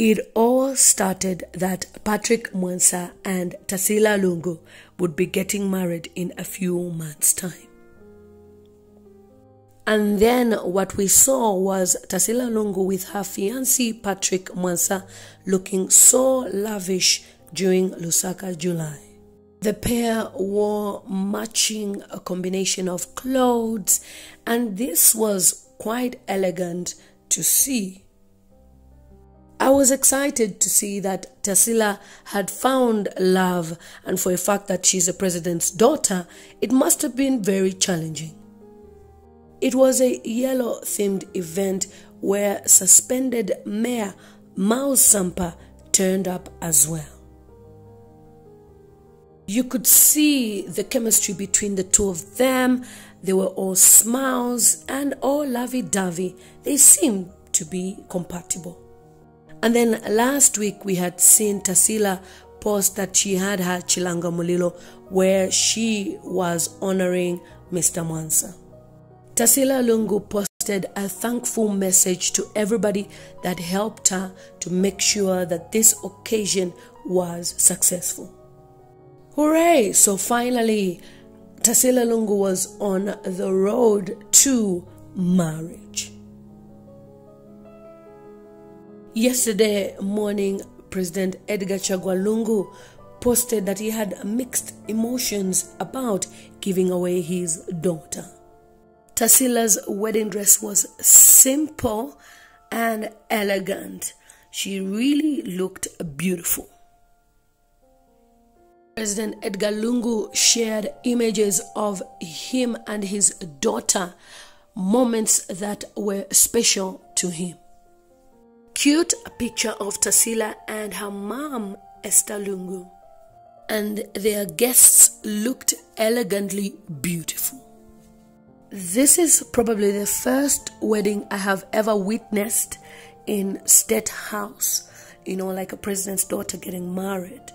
It all started that Patrick Mwansa and Tasila Lungu would be getting married in a few months' time. And then what we saw was Tasila Lungu with her fiancé Patrick Mwansa looking so lavish during Lusaka July. The pair wore matching a combination of clothes, and this was quite elegant to see. I was excited to see that Tasila had found love, and for a fact that she's a president's daughter, it must have been very challenging. It was a yellow themed event where suspended Mayor Miles Sampa turned up as well. You could see the chemistry between the two of them. They were all smiles and all lovey dovey. They seemed to be compatible. And then last week we had seen Tasila post that she had her Chilanga Mulilo where she was honoring Mr. Mwansa. Tasila Lungu posted a thankful message to everybody that helped her to make sure that this occasion was successful. Hooray! So finally, Tasila Lungu was on the road to marriage. Yesterday morning, President Edgar Chagwa Lungu posted that he had mixed emotions about giving away his daughter. Tasila's wedding dress was simple and elegant. She really looked beautiful. President Edgar Lungu shared images of him and his daughter, moments that were special to him. Cute picture of Tasila and her mom, Esther Lungu. And their guests looked elegantly beautiful. This is probably the first wedding I have ever witnessed in State House, you know, like a president's daughter getting married.